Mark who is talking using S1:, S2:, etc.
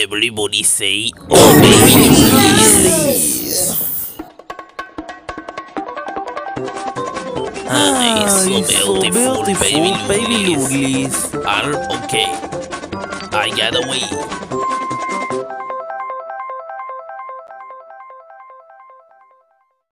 S1: Everybody say, oh baby Ah, it's so beautiful, so beautiful baby baby Lulis. Are ah, okay. I gotta wait.